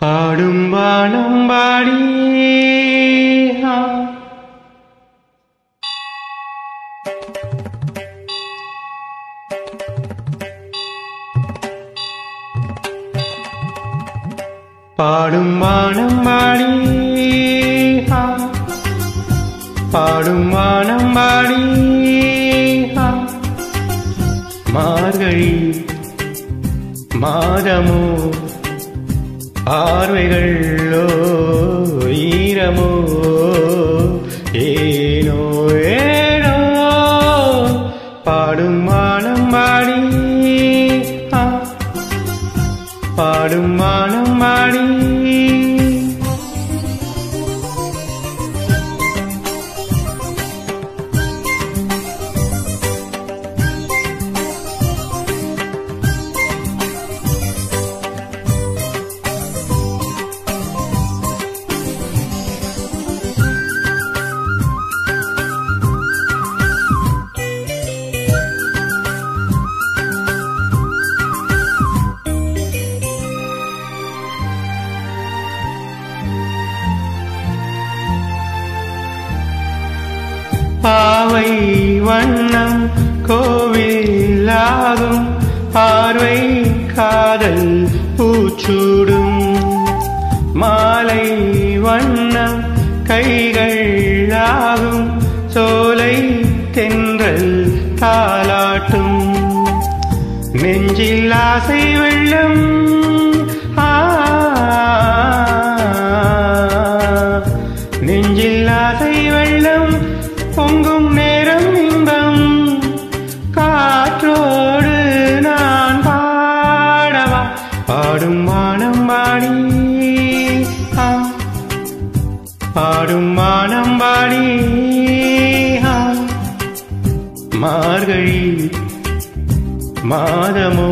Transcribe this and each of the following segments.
பாடும் வானம் பாடி ஆ. பாடும் வானம் பாடி ஆ. பாடும் வானம் பாடி ஆ. மார்கழி மாதமோ பார்வைகளோ ஈரமோ ஏனோ ஏனோ பாடும் வானம் மாடி பாடும் வானம் மாடி. பாவை வண்ணம் கோவிலாகும். பார்வை காதல் பூச்சூடும். மாலை வண்ணம் கைகளாகும். சோலை தென்றல் தாலாட்டும் நெஞ்சில் ஆசை வெள்ள வானம் பாடும் வானம் பாடி மார்கழி மாதமோ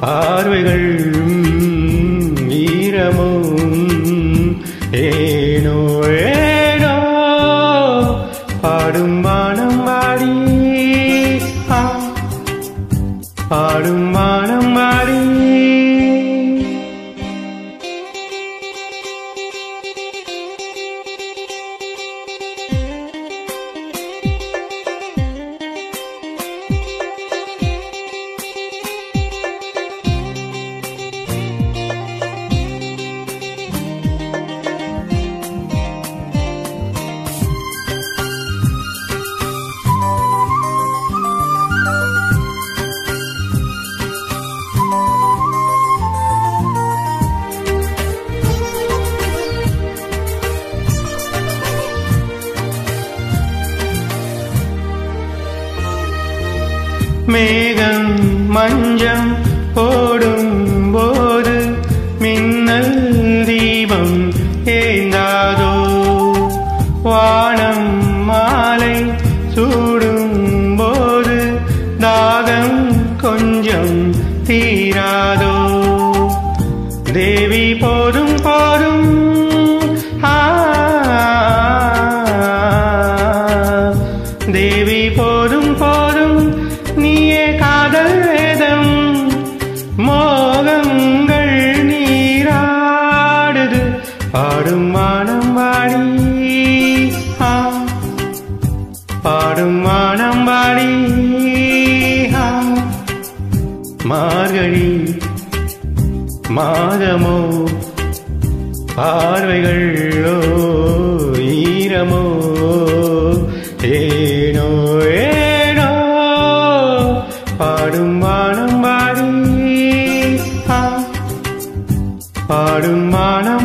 பார்வைகள் ஈரமோ ஏனோ ஏனோ. பாடும் வானம் பாடி பாடும் மான மேகம் மஞ்சம் போடும் மானம் வாடி. பாடும் மானம் வாடி. மார்கழி மாதமோ பார்வைகளோ ஈரமோ ஏனோ ஏனோ. பாடும் வானம் வாடி. பாடும் மானம்